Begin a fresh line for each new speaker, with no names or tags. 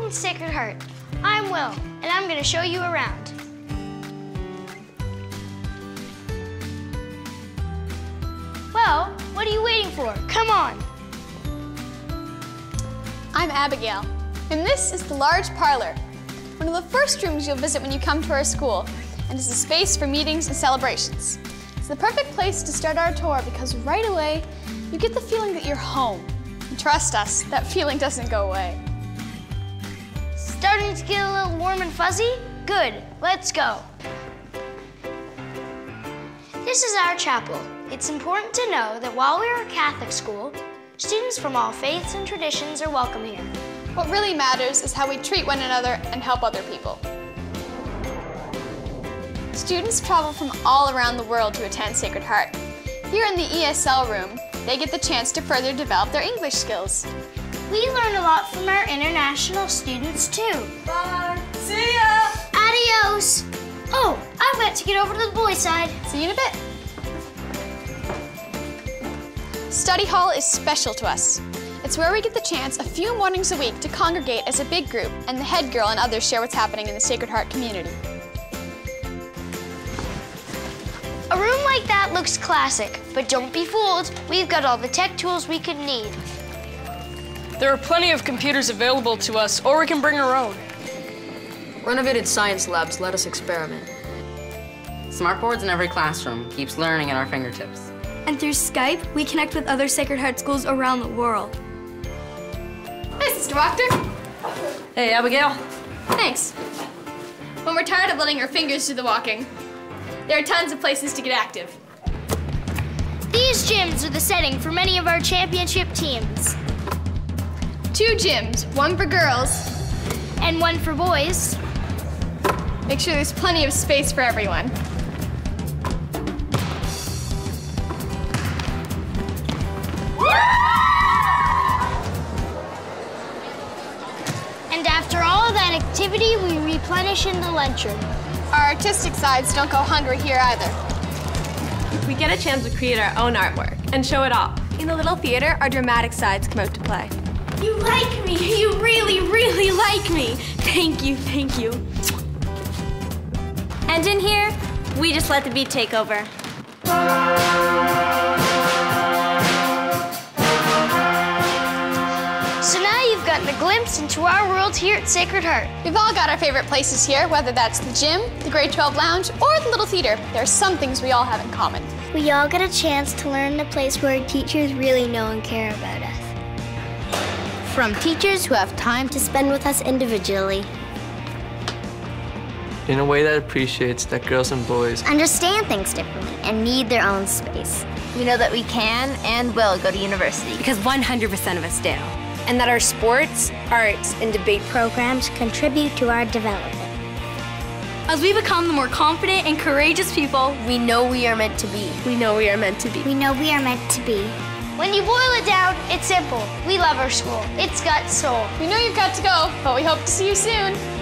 Welcome to Sacred Heart. I'm Will, and I'm going to show you around. Well, what are you waiting for? Come on.
I'm Abigail, and this is the large parlor, one of the first rooms you'll visit when you come to our school, and is a space for meetings and celebrations. It's the perfect place to start our tour because right away, you get the feeling that you're home. And trust us, that feeling doesn't go away.
Starting to get a little warm and fuzzy? Good, let's go. This is our chapel. It's important to know that while we are a Catholic school, students from all faiths and traditions are welcome here.
What really matters is how we treat one another and help other people. Students travel from all around the world to attend Sacred Heart. Here in the ESL room, they get the chance to further develop their English skills.
We learn a lot from our international students too.
Bye. See ya.
Adios. Oh, I've got to get over to the boys' side.
See you in a bit. Study hall is special to us. It's where we get the chance a few mornings a week to congregate as a big group and the head girl and others share what's happening in the Sacred Heart community.
A room like that looks classic, but don't be fooled. We've got all the tech tools we could need.
There are plenty of computers available to us, or we can bring our own.
Renovated science labs let us experiment.
Smartboards in every classroom keeps learning at our fingertips.
And through Skype, we connect with other Sacred Heart schools around the world.
Hey, Sister Walker.
Hey, Abigail.
Thanks. When we're tired of letting our fingers do the walking, there are tons of places to get active.
These gyms are the setting for many of our championship teams.
Two gyms, one for girls.
And one for boys.
Make sure there's plenty of space for everyone.
And after all of that activity, we replenish in the lunchroom.
Our artistic sides don't go hungry here either.
We get a chance to create our own artwork and show it off.
In the little theater, our dramatic sides come out to play.
You like me. You really, really like me. Thank you, thank you.
And in here, we just let the beat take over.
So now you've gotten a glimpse into our world here at Sacred Heart.
We've all got our favorite places here, whether that's the gym, the grade 12 lounge, or the little theater. There are some things we all have in common.
We all get a chance to learn in a place where teachers really know and care about us.
From teachers who have time to spend with us individually.
In a way that appreciates that girls and boys
Understand things differently and need their own space. We know that we can and will go to university.
Because 100% of us do. And that our sports, arts, and debate
Programs contribute to our development.
As we become the more confident and courageous people,
We know we are meant to be.
We know we are meant to be.
We know we are meant to be. When you boil it down, it's simple. We love our school. It's got soul.
We know you've got to go, but we hope to see you soon.